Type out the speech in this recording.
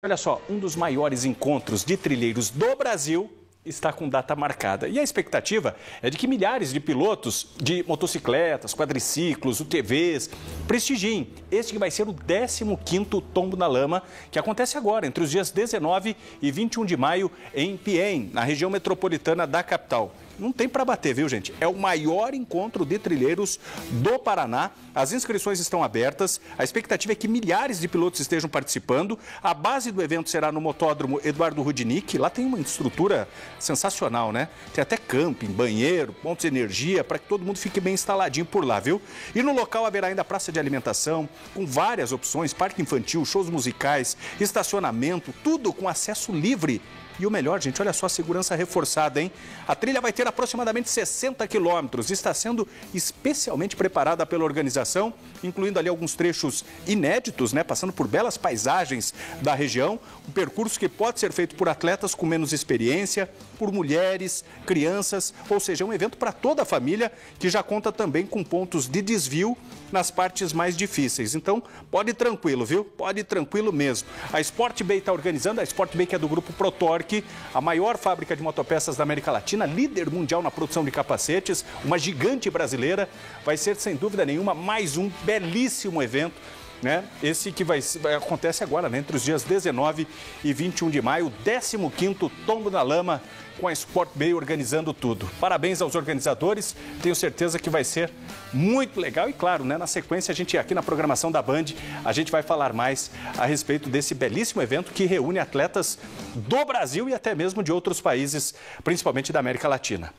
Olha só, um dos maiores encontros de trilheiros do Brasil está com data marcada. E a expectativa é de que milhares de pilotos de motocicletas, quadriciclos, UTVs prestigiem este que vai ser o 15º Tombo na Lama, que acontece agora, entre os dias 19 e 21 de maio, em Piem, na região metropolitana da capital não tem para bater, viu, gente? É o maior encontro de trilheiros do Paraná. As inscrições estão abertas. A expectativa é que milhares de pilotos estejam participando. A base do evento será no Motódromo Eduardo Rudinick. Lá tem uma estrutura sensacional, né? Tem até camping, banheiro, pontos de energia, para que todo mundo fique bem instaladinho por lá, viu? E no local haverá ainda praça de alimentação, com várias opções, parque infantil, shows musicais, estacionamento, tudo com acesso livre e o melhor, gente, olha só a segurança reforçada, hein? A trilha vai ter aproximadamente 60 quilômetros. Está sendo especialmente preparada pela organização, incluindo ali alguns trechos inéditos, né? Passando por belas paisagens da região. Um percurso que pode ser feito por atletas com menos experiência, por mulheres, crianças, ou seja, é um evento para toda a família que já conta também com pontos de desvio nas partes mais difíceis. Então, pode ir tranquilo, viu? Pode ir tranquilo mesmo. A Sport Bay está organizando, a Sport Bay que é do grupo Protorque a maior fábrica de motopeças da América Latina, líder mundial na produção de capacetes, uma gigante brasileira. Vai ser, sem dúvida nenhuma, mais um belíssimo evento né? Esse que vai, vai, acontece agora, né? entre os dias 19 e 21 de maio, 15º Tombo na Lama, com a Sport Bay organizando tudo. Parabéns aos organizadores, tenho certeza que vai ser muito legal e claro, né? na sequência a gente aqui na programação da Band, a gente vai falar mais a respeito desse belíssimo evento que reúne atletas do Brasil e até mesmo de outros países, principalmente da América Latina.